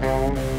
Oh.